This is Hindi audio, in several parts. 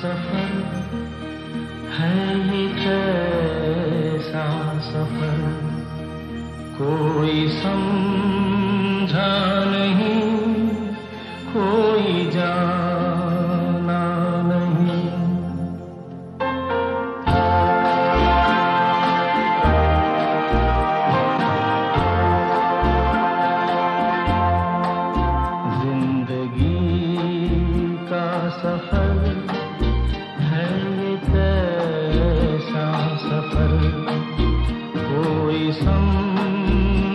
सफ़र है ही कैसा सफ़र? कोई समझा नहीं कोई जाना ज़िंदगी का सफ़र some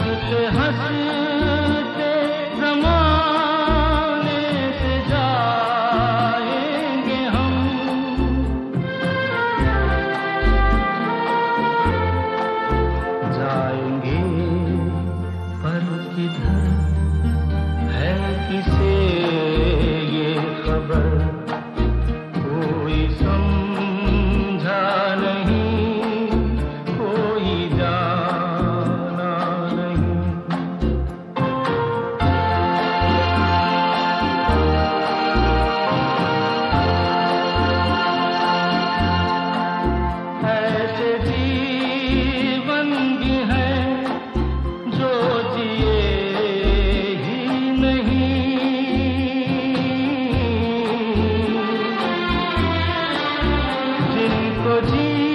हँसते हँसते जमाने जाएँगे हम जाएँगे पर किसे ये खबर? कोई सम खोजी